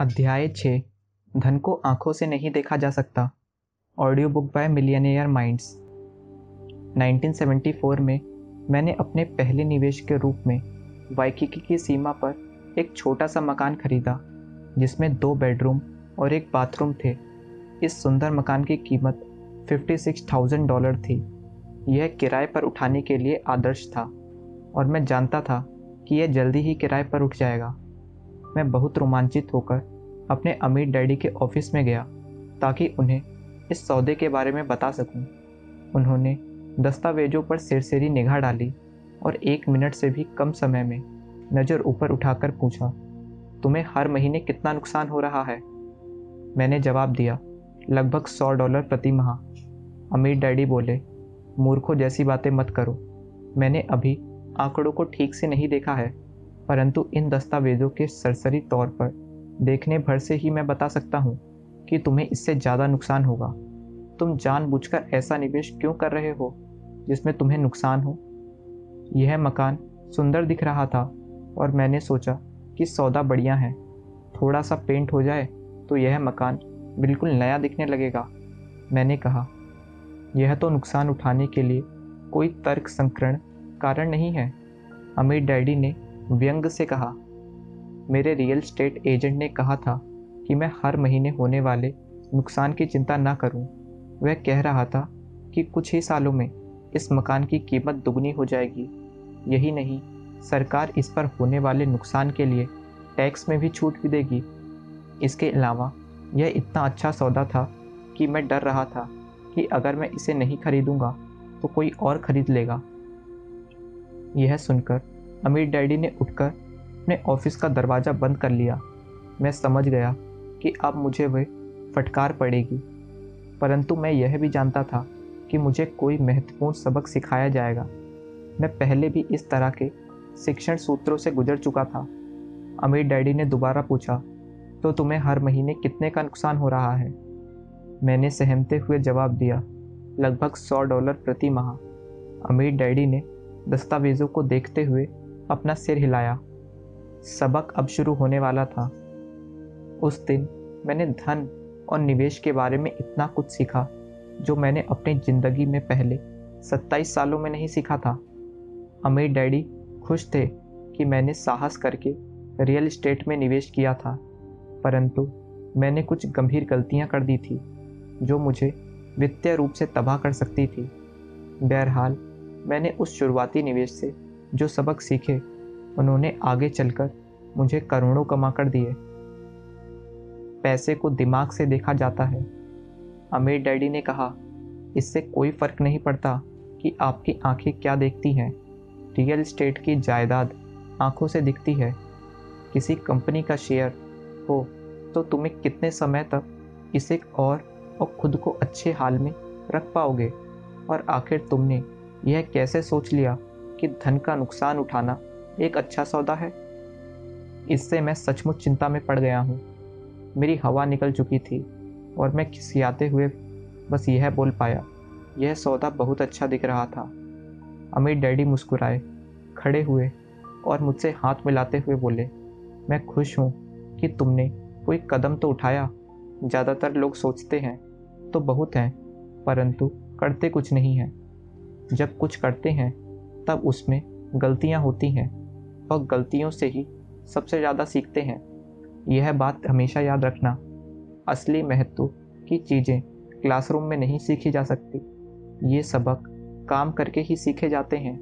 अध्याय छः। धन को आँखों से नहीं देखा जा सकता। Audio book by millionaire minds. 1974 में मैंने अपने पहले निवेश के रूप में वाइकिकी की सीमा पर एक छोटा सा मकान खरीदा जिसमें दो बेडरूम और एक बाथरूम थे। इस सुंदर मकान की कीमत 56,000 डॉलर थी। यह किराए पर उठाने के लिए आदर्श था और मैं जानता था कि यह जल्दी ही किराए पर उठ जाएगा। मैं बहुत रोमांचित होकर अपने अमीर डैडी के ऑफ़िस में गया ताकि उन्हें इस सौदे के बारे में बता सकूँ। उन्होंने दस्तावेजों पर सिरसिरी निगाह डाली और एक मिनट से भी कम समय में नज़र ऊपर उठाकर पूछा, तुम्हें हर महीने कितना नुकसान हो रहा है? मैंने जवाब दिया, लगभग सौ डॉलर प्रति माह। अमीर डैडी बोले, मूर्खों जैसी बातें मत करो। मैंने अभी आंकड़ों को ठीक से नहीं देखा है। परंतु इन दस्तावेजों के सरसरी तौर पर देखने भर से ही मैं बता सकता हूँ कि तुम्हें इससे ज़्यादा नुकसान होगा। तुम जानबूझकर ऐसा निवेश क्यों कर रहे हो, जिसमें तुम्हें नुकसान हो? यह मकान सुंदर दिख रहा था और मैंने सोचा कि सौदा बढ़िया है। थोड़ा सा पेंट हो जाए तो यह मकान बिल्कुल नया दिखने लगेगा। मैंने कहा, यह तो नुकसान उठाने के लिए कोई तर्क संकरण कारण नहीं है। अमीर डैडी ने व्यंग से कहा, मेरे रियल स्टेट एजेंट ने कहा था कि मैं हर महीने होने वाले नुकसान की चिंता ना करूँ। वह कह रहा था कि कुछ ही सालों में इस मकान की कीमत दुगनी हो जाएगी। यही नहीं, सरकार इस पर होने वाले नुकसान के लिए टैक्स में भी छूट भी देगी। इसके अलावा, यह इतना अच्छा सौदा था कि मैं डर रहा था कि अगर मैं इसे नहीं खरीदूँगा तो कोई और खरीद लेगा। यह सुनकर अमीर डैडी ने उठकर अपने ऑफ़िस का दरवाज़ा बंद कर लिया। मैं समझ गया कि अब मुझे वह फटकार पड़ेगी, परंतु मैं यह भी जानता था कि मुझे कोई महत्वपूर्ण सबक सिखाया जाएगा। मैं पहले भी इस तरह के शिक्षण सूत्रों से गुजर चुका था। अमीर डैडी ने दोबारा पूछा तो तुम्हें हर महीने कितने का नुकसान हो रहा है? मैंने सहमते हुए जवाब दिया, लगभग सौ डॉलर प्रति माह। अमीर डैडी ने दस्तावेज़ों को देखते हुए अपना सिर हिलाया। सबक अब शुरू होने वाला था। उस दिन मैंने धन और निवेश के बारे में इतना कुछ सीखा, जो मैंने अपनी ज़िंदगी में पहले 27 सालों में नहीं सीखा था। अमीर डैडी खुश थे कि मैंने साहस करके रियल इस्टेट में निवेश किया था, परंतु मैंने कुछ गंभीर गलतियाँ कर दी थी, जो मुझे वित्तीय रूप से तबाह कर सकती थी। बहरहाल, मैंने उस शुरुआती निवेश से जो सबक सीखे, उन्होंने आगे चलकर मुझे करोड़ों कमा कर दिए। पैसे को दिमाग से देखा जाता है। अमीर डैडी ने कहा, इससे कोई फ़र्क नहीं पड़ता कि आपकी आँखें क्या देखती हैं। रियल स्टेट की जायदाद आँखों से दिखती है। किसी कंपनी का शेयर हो तो तुम्हें कितने समय तक इसे और और खुद को अच्छे हाल में रख पाओगे? और आखिर तुमने यह कैसे सोच लिया? कि धन का नुकसान उठाना एक अच्छा सौदा है। इससे मैं सचमुच चिंता में पड़ गया हूँ। मेरी हवा निकल चुकी थी और मैं खिसियाते हुए बस यह बोल पाया, यह सौदा बहुत अच्छा दिख रहा था। अमीर डैडी मुस्कुराए, खड़े हुए और मुझसे हाथ मिलाते हुए बोले, मैं खुश हूँ कि तुमने कोई कदम तो उठाया। ज़्यादातर लोग सोचते हैं तो बहुत हैं, परंतु करते कुछ नहीं हैं। जब कुछ करते हैं तब उसमें गलतियाँ होती हैं और गलतियों से ही सबसे ज़्यादा सीखते हैं। यह बात हमेशा याद रखना असली महत्व की चीज़ें क्लासरूम में नहीं सीखी जा सकती। ये सबक काम करके ही सीखे जाते हैं।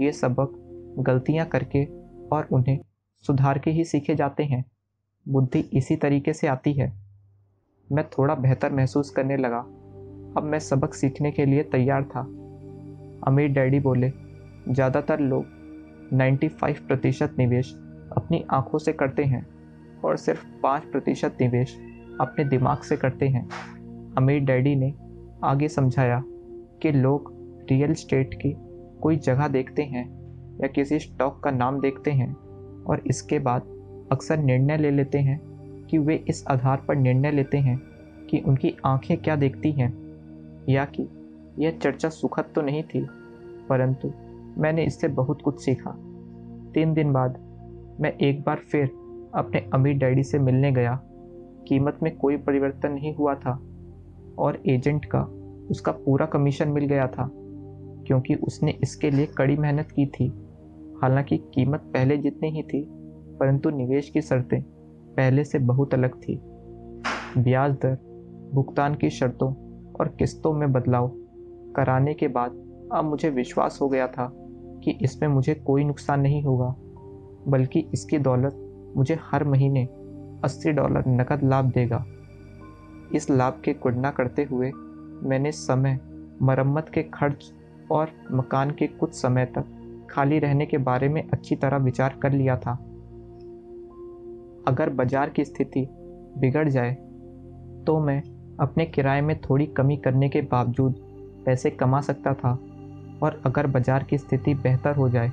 ये सबक गलतियाँ करके और उन्हें सुधार के ही सीखे जाते हैं। बुद्धि इसी तरीके से आती है। मैं थोड़ा बेहतर महसूस करने लगा। अब मैं सबक सीखने के लिए तैयार था। अमीर डैडी बोले ज़्यादातर लोग 95 प्रतिशत निवेश अपनी आँखों से करते हैं और सिर्फ़ पाँच प्रतिशत निवेश अपने दिमाग से करते हैं। अमीर डैडी ने आगे समझाया कि लोग रियल स्टेट की कोई जगह देखते हैं या किसी स्टॉक का नाम देखते हैं और इसके बाद अक्सर निर्णय ले लेते हैं कि वे इस आधार पर निर्णय लेते हैं कि उनकी आँखें क्या देखती हैं या कि यह चर्चा सुखद तो नहीं थी, परंतु मैंने इससे बहुत कुछ सीखा। तीन दिन बाद मैं एक बार फिर अपने अमीर डैडी से मिलने गया। कीमत में कोई परिवर्तन नहीं हुआ था और एजेंट का उसका पूरा कमीशन मिल गया था, क्योंकि उसने इसके लिए कड़ी मेहनत की थी। हालाँकि कीमत पहले जितनी ही थी, परंतु निवेश की शर्तें पहले से बहुत अलग थी। ब्याज दर, भुगतान की शर्तों और किस्तों में बदलाव कराने के बाद अब मुझे विश्वास हो गया था कि इसमें मुझे कोई नुकसान नहीं होगा, बल्कि इसकी दौलत मुझे हर महीने 80 डॉलर नकद लाभ देगा। इस लाभ के गुणना करते हुए मैंने समय, मरम्मत के खर्च और मकान के कुछ समय तक खाली रहने के बारे में अच्छी तरह विचार कर लिया था। अगर बाज़ार की स्थिति बिगड़ जाए तो मैं अपने किराए में थोड़ी कमी करने के बावजूद पैसे कमा सकता था। और अगर बाज़ार की स्थिति बेहतर हो जाए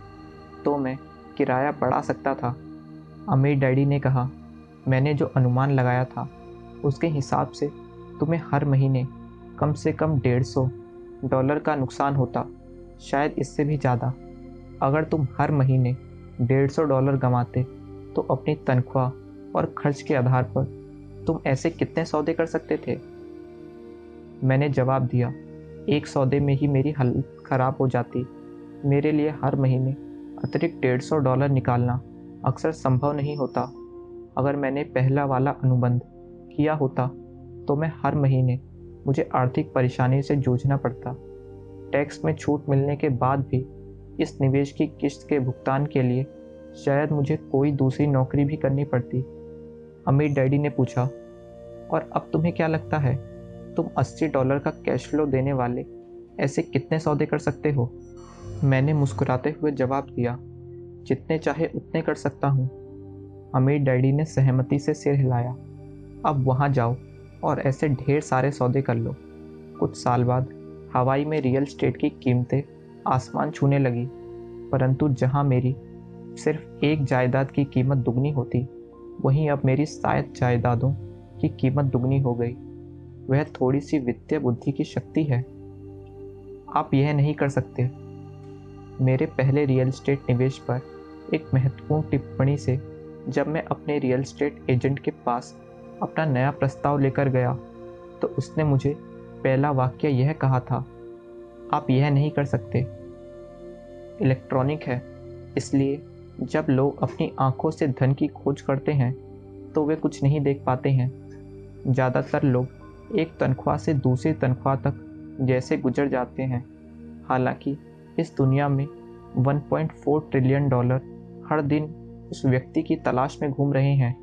तो मैं किराया बढ़ा सकता था। अमीर डैडी ने कहा, मैंने जो अनुमान लगाया था, उसके हिसाब से तुम्हें हर महीने कम से कम डेढ़ सौ डॉलर का नुकसान होता, शायद इससे भी ज़्यादा। अगर तुम हर महीने डेढ़ सौ डॉलर गंवाते तो अपनी तनख्वाह और खर्च के आधार पर तुम ऐसे कितने सौदे कर सकते थे? मैंने जवाब दिया एक सौदे में ही मेरी हालत ख़राब हो जाती। मेरे लिए हर महीने अतिरिक्त डेढ़ सौ डॉलर निकालना अक्सर संभव नहीं होता। अगर मैंने पहला वाला अनुबंध किया होता तो मैं हर महीने मुझे आर्थिक परेशानी से जूझना पड़ता। टैक्स में छूट मिलने के बाद भी इस निवेश की किस्त के भुगतान के लिए शायद मुझे कोई दूसरी नौकरी भी करनी पड़ती। अमीर डैडी ने पूछा, और अब तुम्हें क्या लगता है? तुम 80 डॉलर का कैश फ्लो देने वाले ऐसे कितने सौदे कर सकते हो? मैंने मुस्कुराते हुए जवाब दिया, जितने चाहे उतने कर सकता हूँ। अमीर डैडी ने सहमति से सिर हिलाया, अब वहाँ जाओ और ऐसे ढेर सारे सौदे कर लो। कुछ साल बाद हवाई में रियल स्टेट की कीमतें आसमान छूने लगी, परंतु जहाँ मेरी सिर्फ़ एक जायदाद की कीमत दुगनी होती, वहीं अब मेरी शायद जायदादों की कीमत दुगनी हो गई। वह थोड़ी सी वित्तीय बुद्धि की शक्ति है। आप यह नहीं कर सकते। मेरे पहले रियल एस्टेट निवेश पर एक महत्वपूर्ण टिप्पणी से जब मैं अपने रियल एस्टेट एजेंट के पास अपना नया प्रस्ताव लेकर गया तो उसने मुझे पहला वाक्य यह कहा था, आप यह नहीं कर सकते। इलेक्ट्रॉनिक है, इसलिए जब लोग अपनी आँखों से धन की खोज करते हैं तो वे कुछ नहीं देख पाते हैं। ज़्यादातर लोग एक तनख्वाह से दूसरी तनख्वाह तक जैसे गुजर जाते हैं। हालाँकि इस दुनिया में 1.4 ट्रिलियन डॉलर हर दिन उस व्यक्ति की तलाश में घूम रहे हैं,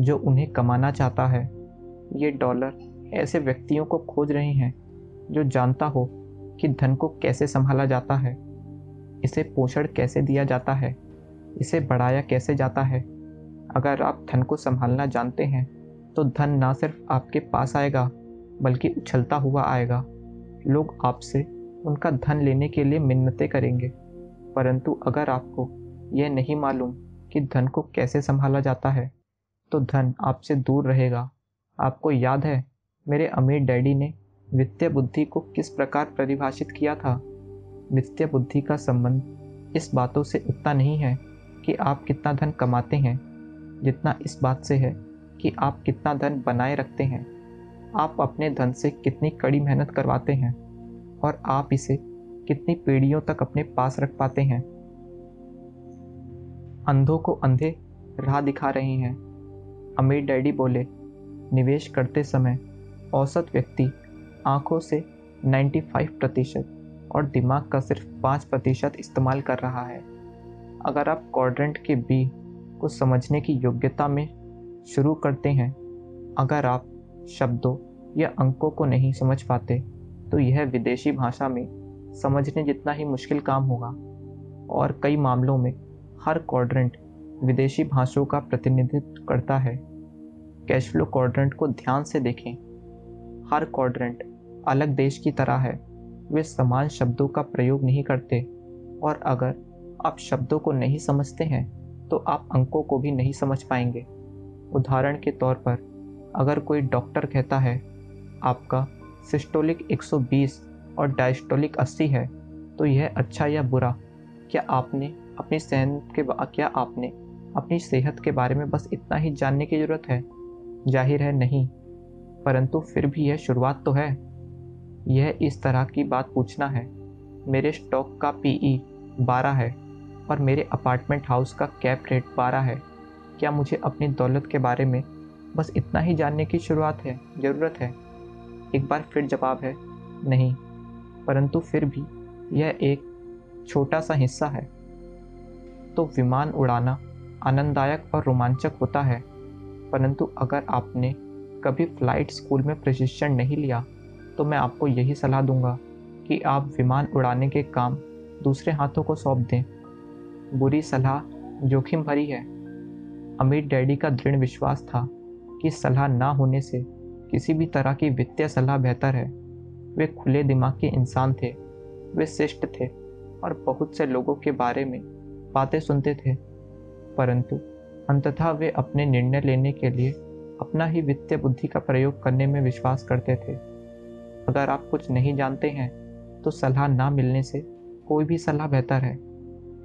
जो उन्हें कमाना चाहता है। ये डॉलर ऐसे व्यक्तियों को खोज रहे हैं, जो जानता हो कि धन को कैसे संभाला जाता है। इसे पोषण कैसे दिया जाता है? इसे बढ़ाया कैसे जाता है? अगर आप धन को संभालना जानते हैं तो धन ना सिर्फ़ आपके पास आएगा बल्कि उछलता हुआ आएगा। लोग आपसे उनका धन लेने के लिए मिन्नतें करेंगे। परंतु अगर आपको यह नहीं मालूम कि धन को कैसे संभाला जाता है तो धन आपसे दूर रहेगा। आपको याद है, मेरे अमीर डैडी ने वित्तीय बुद्धि को किस प्रकार परिभाषित किया था? वित्तीय बुद्धि का संबंध इस बातों से उतना नहीं है कि आप कितना धन कमाते हैं, जितना इस बात से है कि आप कितना धन बनाए रखते हैं। आप अपने धन से कितनी कड़ी मेहनत करवाते हैं और आप इसे कितनी पीढ़ियों तक अपने पास रख पाते हैं। अंधों को अंधे राह दिखा रहे हैं। अमीर डैडी बोले, निवेश करते समय औसत व्यक्ति आँखों से 95 प्रतिशत और दिमाग का सिर्फ़ 5 प्रतिशत इस्तेमाल कर रहा है। अगर आप क्वाड्रेंट के बी को समझने की योग्यता में शुरू करते हैं, अगर आप शब्दों या अंकों को नहीं समझ पाते तो यह विदेशी भाषा में समझने जितना ही मुश्किल काम होगा। और कई मामलों में हर क्वाड्रेंट विदेशी भाषाओं का प्रतिनिधित्व करता है। कैश फ्लो क्वाड्रेंट को ध्यान से देखें। हर क्वाड्रेंट अलग देश की तरह है। वे समान शब्दों का प्रयोग नहीं करते। और अगर आप शब्दों को नहीं समझते हैं तो आप अंकों को भी नहीं समझ पाएँगे। उदाहरण के तौर पर अगर कोई डॉक्टर कहता है, आपका सिस्टोलिक 120 और डायस्टोलिक 80 है तो यह अच्छा या बुरा? क्या आपने अपनी सहन के क्या आपने अपनी सेहत के बारे में बस इतना ही जानने की ज़रूरत है? ज़ाहिर है नहीं, परंतु फिर भी यह शुरुआत तो है। यह इस तरह की बात पूछना है। मेरे स्टॉक का पीई बारह है और मेरे अपार्टमेंट हाउस का कैप रेट बारह है। क्या मुझे अपनी दौलत के बारे में बस इतना ही जानने की शुरुआत है, ज़रूरत है। एक बार फिर जवाब है, नहीं। परंतु फिर भी यह एक छोटा सा हिस्सा है। तो विमान उड़ाना आनंददायक और रोमांचक होता है। परंतु अगर आपने कभी फ़्लाइट स्कूल में प्रशिक्षण नहीं लिया तो मैं आपको यही सलाह दूँगा कि आप विमान उड़ाने के काम दूसरे हाथों को सौंप दें। बुरी सलाह जोखिम भरी है। अमीर डैडी का दृढ़ विश्वास था। कि सलाह ना होने से किसी भी तरह की वित्तीय सलाह बेहतर है। वे खुले दिमाग के इंसान थे। वे शिष्ट थे और बहुत से लोगों के बारे में बातें सुनते थे। परंतु अंततः वे अपने निर्णय लेने के लिए अपना ही वित्तीय बुद्धि का प्रयोग करने में विश्वास करते थे। अगर आप कुछ नहीं जानते हैं तो सलाह ना मिलने से कोई भी सलाह बेहतर है।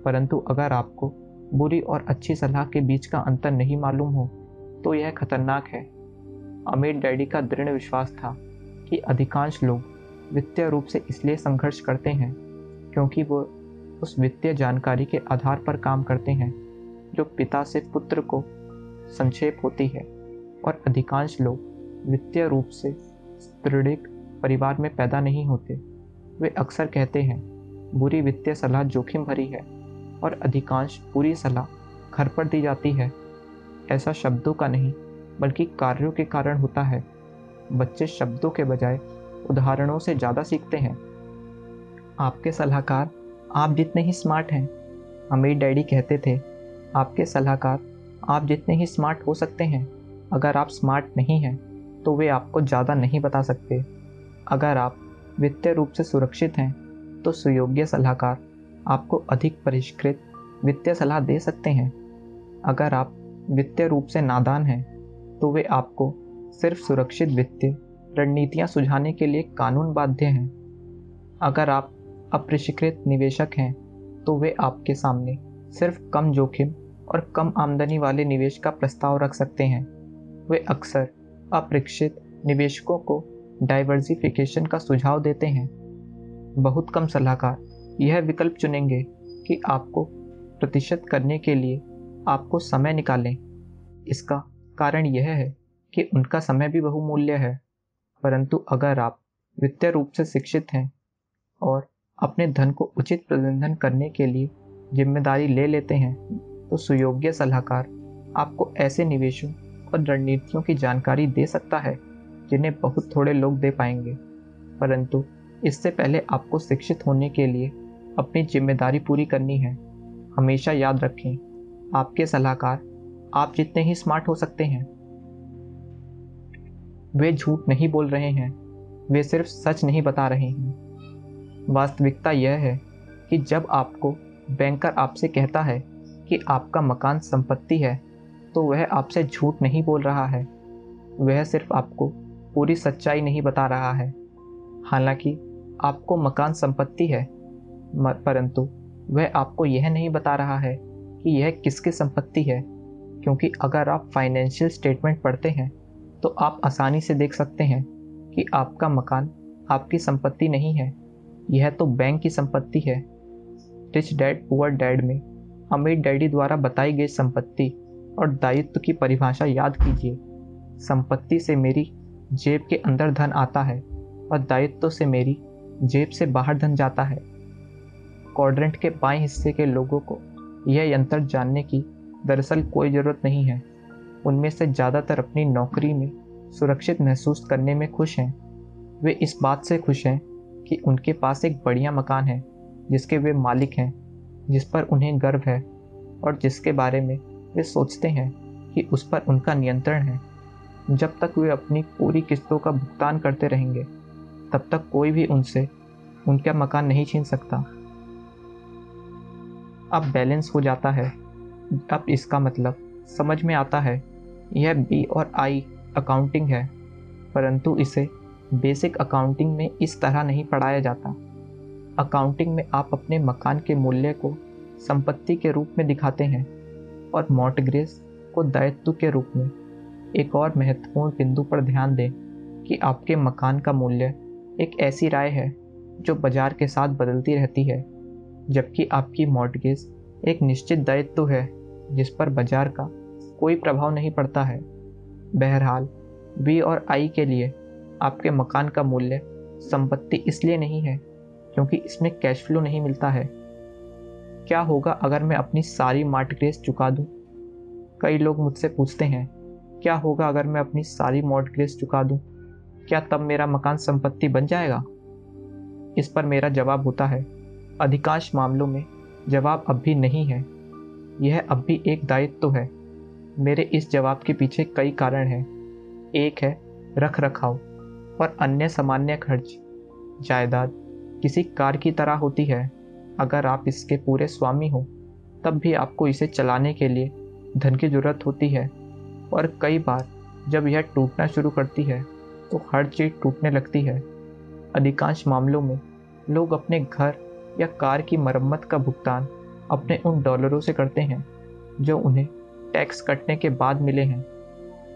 परंतु अगर आपको बुरी और अच्छी सलाह के बीच का अंतर नहीं मालूम हो तो यह खतरनाक है। अमीर डैडी का दृढ़ विश्वास था कि अधिकांश लोग वित्तीय रूप से इसलिए संघर्ष करते हैं क्योंकि वो उस वित्तीय जानकारी के आधार पर काम करते हैं, जो पिता से पुत्र को संक्षेप होती है और अधिकांश लोग वित्तीय रूप से दृढ़ परिवार में पैदा नहीं होते। वे अक्सर कहते हैं, बुरी वित्तीय सलाह जोखिम भरी है और अधिकांश बुरी सलाह घर पर दी जाती है। ऐसा शब्दों का नहीं, बल्कि कार्यों के कारण होता है। बच्चे शब्दों के बजाय उदाहरणों से ज़्यादा सीखते हैं। आपके सलाहकार, आप जितने ही स्मार्ट हैं अमीर डैडी कहते थे, आपके सलाहकार, आप जितने ही स्मार्ट हो सकते हैं। अगर आप स्मार्ट नहीं हैं तो वे आपको ज़्यादा नहीं बता सकते। अगर आप वित्तीय रूप से सुरक्षित हैं तो सुयोग्य सलाहकार आपको अधिक परिष्कृत वित्तीय सलाह दे सकते हैं। अगर आप वित्तीय रूप से नादान हैं तो वे आपको सिर्फ़ सुरक्षित वित्तीय रणनीतियाँ सुझाने के लिए कानून बाध्य हैं। अगर आप अप्रशिकृत निवेशक हैं तो वे आपके सामने सिर्फ़ कम जोखिम और कम आमदनी वाले निवेश का प्रस्ताव रख सकते हैं। वे अक्सर अप्रशिक्षित निवेशकों को डाइवर्सिफिकेशन का सुझाव देते हैं। बहुत कम सलाहकार यह विकल्प चुनेंगे कि आपको प्रतिशत करने के लिए आपको समय निकालें इसका कारण यह है कि उनका समय भी बहुमूल्य है, परंतु अगर आप वित्तीय रूप से शिक्षित हैं और अपने धन को उचित प्रबंधन करने के लिए ज़िम्मेदारी ले लेते हैं तो सुयोग्य सलाहकार आपको ऐसे निवेशों और रणनीतियों की जानकारी दे सकता है, जिन्हें बहुत थोड़े लोग दे पाएँगे। परंतु इससे पहले आपको शिक्षित होने के लिए अपनी ज़िम्मेदारी पूरी करनी है। हमेशा याद रखें आपके सलाहकार आप जितने ही स्मार्ट हो सकते हैं। वे झूठ नहीं बोल रहे हैं, वे सिर्फ़ सच नहीं बता रहे हैं। वास्तविकता यह है कि जब आपको बैंकर आपसे कहता है कि आपका मकान संपत्ति है तो वह आपसे झूठ नहीं बोल रहा है। वह सिर्फ़ आपको पूरी सच्चाई नहीं बता रहा है। हालाँकि आपको मकान संपत्ति है परंतु वह आपको यह नहीं बता रहा है कि यह किसकी संपत्ति है? क्योंकि अगर आप फाइनेंशियल स्टेटमेंट पढ़ते हैं तो आप आसानी से देख सकते हैं कि आपका मकान आपकी संपत्ति नहीं है। यह तो बैंक की संपत्ति है। रिच डैड पुअर डैड में अमीर डैडी द्वारा बताई गई संपत्ति और दायित्व की परिभाषा याद कीजिए। संपत्ति से मेरी जेब के अंदर धन आता है और दायित्व से मेरी जेब से बाहर धन जाता है। क्वाड्रेंट के बाएँ हिस्से के लोगों को यह यंत्र जानने की दरअसल कोई ज़रूरत नहीं है। उनमें से ज़्यादातर अपनी नौकरी में सुरक्षित महसूस करने में खुश हैं। वे इस बात से खुश हैं कि उनके पास एक बढ़िया मकान है, जिसके वे मालिक हैं, जिस पर उन्हें गर्व है और जिसके बारे में वे सोचते हैं कि उस पर उनका नियंत्रण है। जब तक वे अपनी पूरी किस्तों का भुगतान करते रहेंगे, तब तक कोई भी उनसे उनका मकान नहीं छीन सकता। अब बैलेंस हो जाता है। अब इसका मतलब समझ में आता है, यह बी और आई अकाउंटिंग है, परंतु इसे बेसिक अकाउंटिंग में इस तरह नहीं पढ़ाया जाता। अकाउंटिंग में आप अपने मकान के मूल्य को संपत्ति के रूप में दिखाते हैं और मॉर्टग्रेज को दायित्व के रूप में। एक और महत्वपूर्ण बिंदु पर ध्यान दें कि आपके मकान का मूल्य एक ऐसी राय है जो बाज़ार के साथ बदलती रहती है। जबकि आपकी मॉर्टगेज एक निश्चित दायित्व है, जिस पर बाज़ार का कोई प्रभाव नहीं पड़ता है बहरहाल बी और आई के लिए आपके मकान का मूल्य संपत्ति इसलिए नहीं है, क्योंकि इसमें कैश फ्लो नहीं मिलता है क्या होगा अगर मैं अपनी सारी मॉर्टगेज चुका दूँ? कई लोग मुझसे पूछते हैं, क्या होगा अगर मैं अपनी सारी मॉर्टगेज चुका दूँ? क्या तब मेरा मकान संपत्ति बन जाएगा इस पर मेरा जवाब होता है अधिकांश मामलों में जवाब अब भी नहीं है। यह अब भी एक दायित्व तो है। मेरे इस जवाब के पीछे कई कारण हैं। एक है रख रखाव और अन्य सामान्य खर्च। जायदाद किसी कार की तरह होती है। अगर आप इसके पूरे स्वामी हो, तब भी आपको इसे चलाने के लिए धन की ज़रूरत होती है। और कई बार जब यह टूटना शुरू करती है तो हर चीज़ टूटने लगती है। अधिकांश मामलों में लोग अपने घर या कार की मरम्मत का भुगतान अपने उन डॉलरों से करते हैं, जो उन्हें टैक्स कटने के बाद मिले हैं।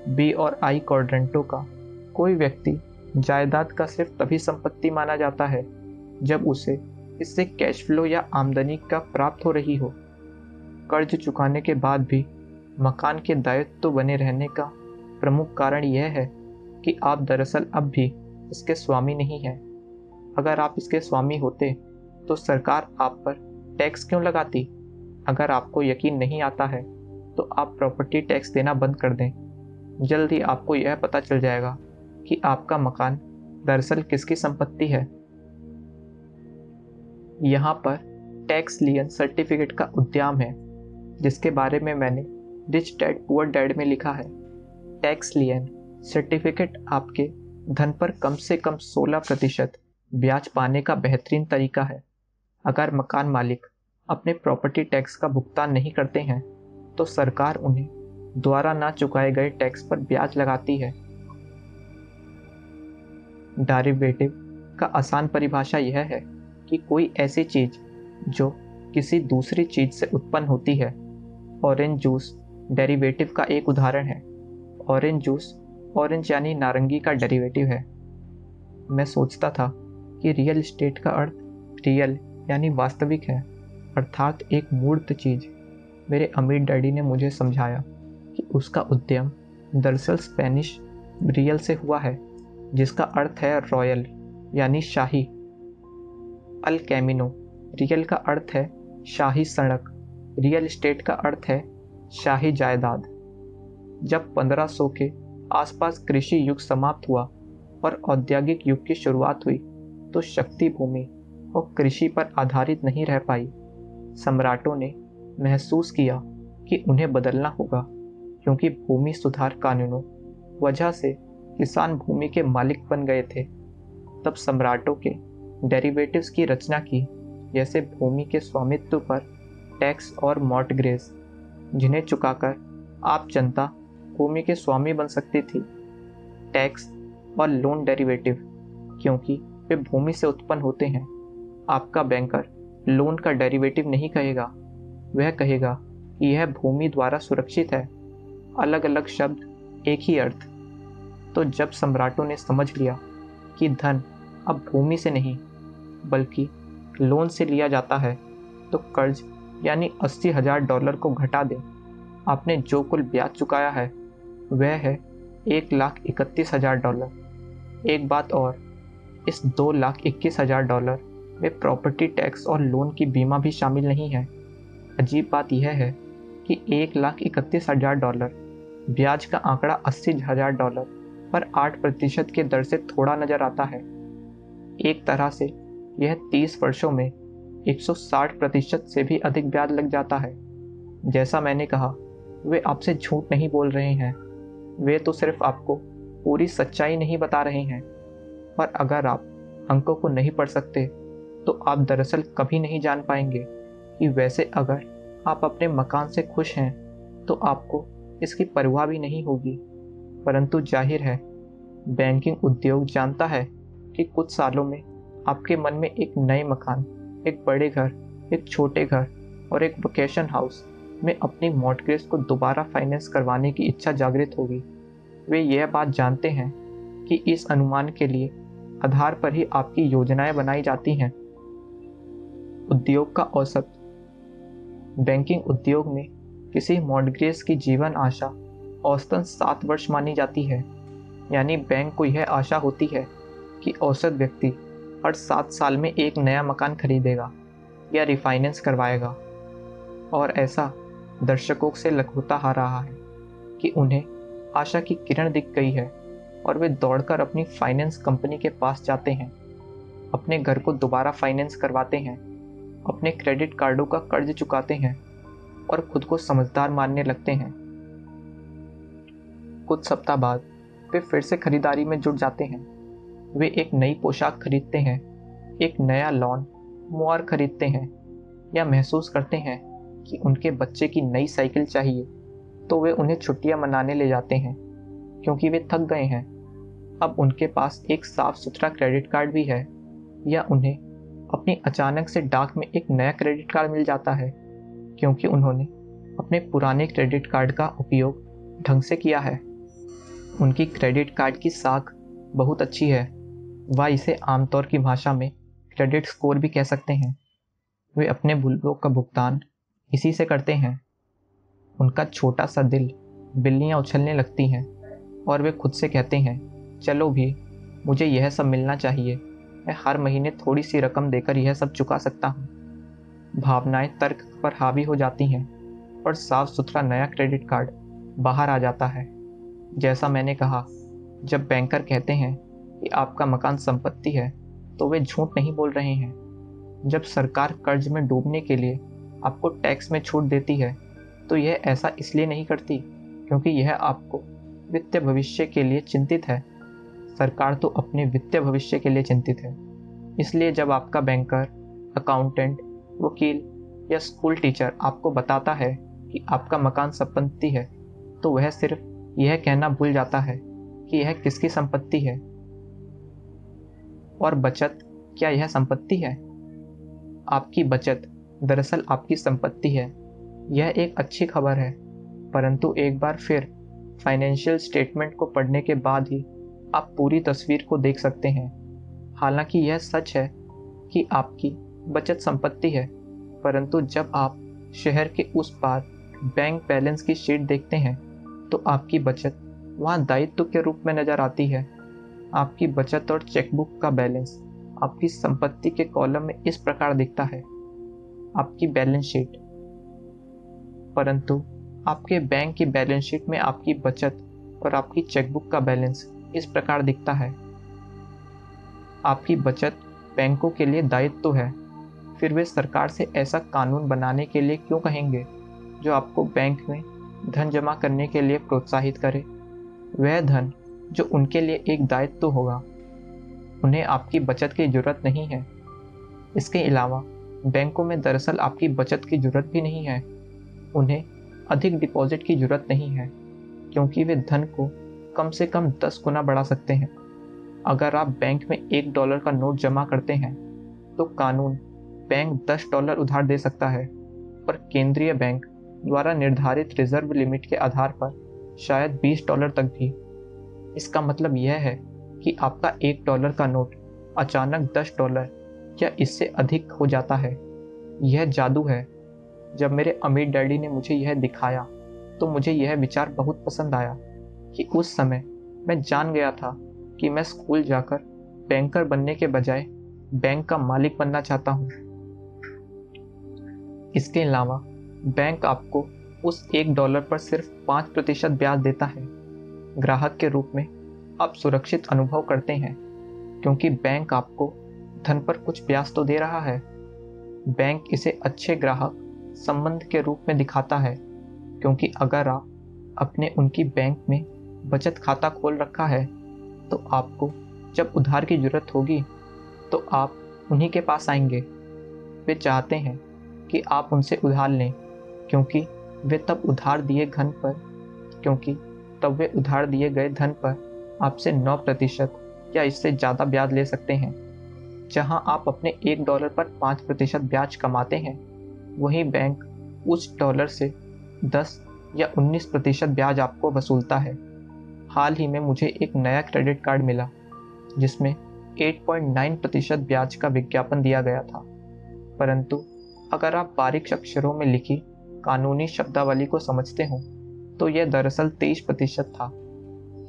बी और आई क्वाड्रेंटो का कोई व्यक्ति जायदाद का सिर्फ़ तभी संपत्ति माना जाता है, जब उसे इससे कैश फ्लो या आमदनी का प्राप्त हो रही हो। कर्ज चुकाने के बाद भी मकान के दायित्व तो बने रहने का प्रमुख कारण यह है कि आप दरअसल अब भी इसके स्वामी नहीं हैं। अगर आप इसके स्वामी होते तो सरकार आप पर टैक्स क्यों लगाती? अगर आपको यकीन नहीं आता है तो आप प्रॉपर्टी टैक्स देना बंद कर दें। जल्द ही आपको यह पता चल जाएगा कि आपका मकान दरअसल किसकी संपत्ति है। यहाँ पर टैक्स लियन सर्टिफिकेट का उद्यम है, जिसके बारे में मैंने रिच डैड, पुअर डैड में लिखा है। टैक्स लियन सर्टिफिकेट आपके धन पर कम से कम 16 प्रतिशत ब्याज पाने का बेहतरीन तरीका है। अगर मकान मालिक अपने प्रॉपर्टी टैक्स का भुगतान नहीं करते हैं तो सरकार उन्हें द्वारा ना चुकाए गए टैक्स पर ब्याज लगाती है। डारिवेटिव का आसान परिभाषा यह है कि कोई ऐसी चीज़ जो किसी दूसरी चीज़ से उत्पन्न होती है। ऑरेंज जूस डेरिवेटिव का एक उदाहरण है। ऑरेंज जूस ऑरेंज यानी नारंगी का डेरिवेटिव है। मैं सोचता था कि रियल स्टेट का अर्थ रियल यानी वास्तविक है, अर्थात एक मूर्त चीज़। मेरे अमीर डैडी ने मुझे समझाया कि उसका उद्यम दरअसल स्पेनिश रियल से हुआ है, जिसका अर्थ है रॉयल, यानी शाही। अल कैमिनो, रियल का अर्थ है शाही सड़क, रियल इस्टेट का अर्थ है शाही जायदाद। जब 1500 के आसपास कृषि युग समाप्त हुआ और औद्योगिक युग की शुरुआत हुई तो शक्ति भूमि और कृषि पर आधारित नहीं रह पाई। सम्राटों ने महसूस किया कि उन्हें बदलना होगा, क्योंकि भूमि सुधार कानूनों, वजह से किसान भूमि के मालिक बन गए थे। तब सम्राटों के डेरिवेटिव्स की रचना की, जैसे भूमि के स्वामित्व पर टैक्स और मॉर्टग्रेज जिन्हें चुकाकर आप जनता भूमि के स्वामी बन सकती थी। टैक्स और लोन डेरिवेटिव, क्योंकि वे भूमि से उत्पन्न होते हैं। आपका बैंकर लोन का डेरिवेटिव नहीं कहेगा। वह कहेगा कि यह भूमि द्वारा सुरक्षित है। अलग अलग शब्द, एक ही अर्थ। तो जब सम्राटों ने समझ लिया कि धन अब भूमि से नहीं, बल्कि लोन से लिया जाता है तो कर्ज यानी अस्सी हज़ार डॉलर को घटा दें। आपने जो कुल ब्याज चुकाया है, वह है एक लाख इकतीस हज़ार डॉलर। एक बात और, इस दो लाख इक्कीस हज़ार डॉलर में प्रॉपर्टी टैक्स और लोन की बीमा भी शामिल नहीं है। अजीब बात यह है कि एक लाख इकतीस हज़ार डॉलर, ब्याज का आंकड़ा अस्सी हज़ार डॉलर पर आठ प्रतिशत के दर से थोड़ा नज़र आता है। एक तरह से यह तीस वर्षों में 160 प्रतिशत से भी अधिक ब्याज लग जाता है। जैसा मैंने कहा, वे आपसे झूठ नहीं बोल रहे हैं। वे तो सिर्फ़ आपको पूरी सच्चाई नहीं बता रहे हैं। पर अगर आप अंकों को नहीं पढ़ सकते तो आप दरअसल कभी नहीं जान पाएँगे कि वैसे अगर आप अपने मकान से खुश हैं तो आपको इसकी परवाह भी नहीं होगी। परंतु ज़ाहिर है, बैंकिंग उद्योग जानता है कि कुछ सालों में आपके मन में एक नए मकान, एक बड़े घर, एक छोटे घर और एक वोकेशन हाउस में अपनी मॉडग्रेज को दोबारा फाइनेंस करवाने की इच्छा जागृत होगी। वे यह बात जानते हैं कि इस अनुमान के लिए आधार पर ही आपकी योजनाएँ बनाई जाती हैं। उद्योग का औसत। बैंकिंग उद्योग में किसी मॉडग्रेज की जीवन आशा औसतन सात वर्ष मानी जाती है। यानी बैंक को यह आशा होती है कि औसत व्यक्ति हर सात साल में एक नया मकान खरीदेगा या रिफाइनेंस करवाएगा। और ऐसा दर्शकों से लखोता आ रहा है कि उन्हें आशा की किरण दिख गई है और वे दौड़कर अपनी फाइनेंस कंपनी के पास जाते हैं। अपने घर को दोबारा फाइनेंस करवाते हैं। अपने क्रेडिट कार्डों का कर्ज चुकाते हैं और खुद को समझदार मानने लगते हैं। कुछ सप्ताह बाद वे फिर से खरीदारी में जुट जाते हैं। वे एक नई पोशाक खरीदते हैं, एक नया लॉन मुआर खरीदते हैं या महसूस करते हैं कि उनके बच्चे की नई साइकिल चाहिए तो वे उन्हें छुट्टियाँ मनाने ले जाते हैं, क्योंकि वे थक गए हैं। अब उनके पास एक साफ़ सुथरा क्रेडिट कार्ड भी है या उन्हें अपनी अचानक से डाक में एक नया क्रेडिट कार्ड मिल जाता है, क्योंकि उन्होंने अपने पुराने क्रेडिट कार्ड का उपयोग ढंग से किया है। उनकी क्रेडिट कार्ड की साख बहुत अच्छी है वह इसे आमतौर की भाषा में क्रेडिट स्कोर भी कह सकते हैं। वे अपने बुलबुलों का भुगतान इसी से करते हैं। उनका छोटा सा दिल बिल्लियाँ उछलने लगती हैं और वे खुद से कहते हैं, चलो भी, मुझे यह सब मिलना चाहिए। मैं हर महीने थोड़ी सी रकम देकर यह सब चुका सकता हूँ। भावनाएँ तर्क पर हावी हो जाती हैं और साफ़ सुथरा नया क्रेडिट कार्ड बाहर आ जाता है। जैसा मैंने कहा, जब बैंकर कहते हैं कि आपका मकान संपत्ति है तो वे झूठ नहीं बोल रहे हैं। जब सरकार कर्ज में डूबने के लिए आपको टैक्स में छूट देती है तो यह ऐसा इसलिए नहीं करती क्योंकि यह आपको वित्तीय भविष्य के लिए चिंतित है। सरकार तो अपने वित्तीय भविष्य के लिए चिंतित है। इसलिए जब आपका बैंकर अकाउंटेंट वकील या स्कूल टीचर आपको बताता है कि आपका मकान संपत्ति है तो वह सिर्फ़ यह कहना भूल जाता है कि यह किसकी संपत्ति है? और बचत क्या यह संपत्ति है? आपकी बचत दरअसल आपकी संपत्ति है, यह एक अच्छी खबर है, परंतु एक बार फिर फाइनेंशियल स्टेटमेंट को पढ़ने के बाद ही आप पूरी तस्वीर को देख सकते हैं। हालाँकि यह सच है कि आपकी बचत संपत्ति है, परंतु जब आप शहर के उस पार बैंक बैलेंस की शीट देखते हैं तो आपकी बचत वहाँ दायित्व के रूप में नज़र आती है। आपकी बचत और चेकबुक का बैलेंस आपकी संपत्ति के कॉलम में इस प्रकार दिखता है। आपकी बैलेंस शीट। परंतु आपके बैंक की बैलेंस शीट में आपकी बचत और आपकी चेकबुक का बैलेंस इस प्रकार दिखता है। आपकी बचत बैंकों के लिए दायित्व तो है। फिर वे सरकार से ऐसा कानून बनाने के लिए क्यों कहेंगे, जो आपको बैंक में धन जमा करने के लिए प्रोत्साहित करे? वह धन जो उनके लिए एक दायित्व तो होगा, उन्हें आपकी बचत की ज़रूरत नहीं है। इसके अलावा, बैंकों में दरअसल आपकी बचत की ज़रूरत भी नहीं है। उन्हें अधिक डिपॉजिट की ज़रूरत नहीं है, क्योंकि वे धन को कम से कम दस गुना बढ़ा सकते हैं। अगर आप बैंक में एक डॉलर का नोट जमा करते हैं तो कानून बैंक दस डॉलर उधार दे सकता है, पर केंद्रीय बैंक द्वारा निर्धारित रिज़र्व लिमिट के आधार पर शायद बीस डॉलर तक भी। इसका मतलब यह है कि आपका एक डॉलर का नोट अचानक दस डॉलर या इससे अधिक हो जाता है। यह जादू है। जब मेरे अमीर डैडी ने मुझे यह दिखाया तो मुझे यह विचार बहुत पसंद आया। कि उस समय मैं जान गया था कि मैं स्कूल जाकर बैंकर बनने के बजाय बैंक का मालिक बनना चाहता हूँ। इसके अलावा बैंक आपको उस एक डॉलर पर सिर्फ़ पाँच प्रतिशत ब्याज देता है। ग्राहक के रूप में आप सुरक्षित अनुभव करते हैं, क्योंकि बैंक आपको धन पर कुछ ब्याज तो दे रहा है। बैंक इसे अच्छे ग्राहक संबंध के रूप में दिखाता है, क्योंकि अगर आप अपने उनकी बैंक में बचत खाता खोल रखा है तो आपको जब उधार की ज़रूरत होगी तो आप उन्हीं के पास आएँगे। वे चाहते हैं कि आप उनसे उधार लें, क्योंकि वे तब उधार दिए धन पर, क्योंकि तब वे उधार दिए गए धन पर आपसे नौ प्रतिशत या इससे ज़्यादा ब्याज ले सकते हैं। जहाँ आप अपने एक डॉलर पर पाँच प्रतिशत ब्याज कमाते हैं, वहीं बैंक उस डॉलर से 10 या 19 प्रतिशत ब्याज आपको वसूलता है। हाल ही में मुझे एक नया क्रेडिट कार्ड मिला, जिसमें 8.9 प्रतिशत ब्याज का विज्ञापन दिया गया था। परंतु अगर आप बारीक अक्षरों में लिखी कानूनी शब्दावली को समझते हो तो यह दरअसल 23 प्रतिशत था।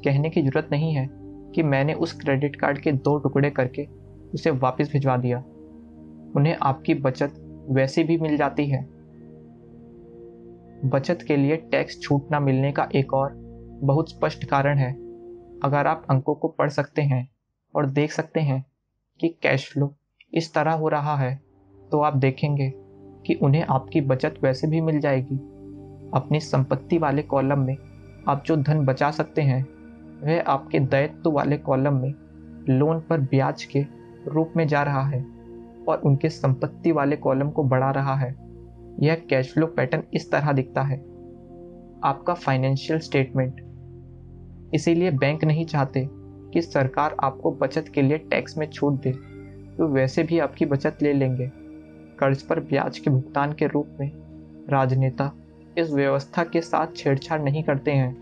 कहने की ज़रूरत नहीं है कि मैंने उस क्रेडिट कार्ड के दो टुकड़े करके उसे वापस भिजवा दिया। उन्हें आपकी बचत वैसे भी मिल जाती है। बचत के लिए टैक्स छूट ना मिलने का एक और बहुत स्पष्ट कारण है। अगर आप अंकों को पढ़ सकते हैं और देख सकते हैं कि कैश फ्लो इस तरह हो रहा है तो आप देखेंगे कि उन्हें आपकी बचत वैसे भी मिल जाएगी। अपनी संपत्ति वाले कॉलम में आप जो धन बचा सकते हैं, वह आपके दायित्व वाले कॉलम में लोन पर ब्याज के रूप में जा रहा है और उनके संपत्ति वाले कॉलम को बढ़ा रहा है। यह कैश फ्लो पैटर्न इस तरह दिखता है। आपका फाइनेंशियल स्टेटमेंट इसीलिए बैंक नहीं चाहते कि सरकार आपको बचत के लिए टैक्स में छूट दे तो वैसे भी आपकी बचत ले लेंगे। कर्ज पर ब्याज के भुगतान के रूप में राजनेता इस व्यवस्था के साथ छेड़छाड़ नहीं करते हैं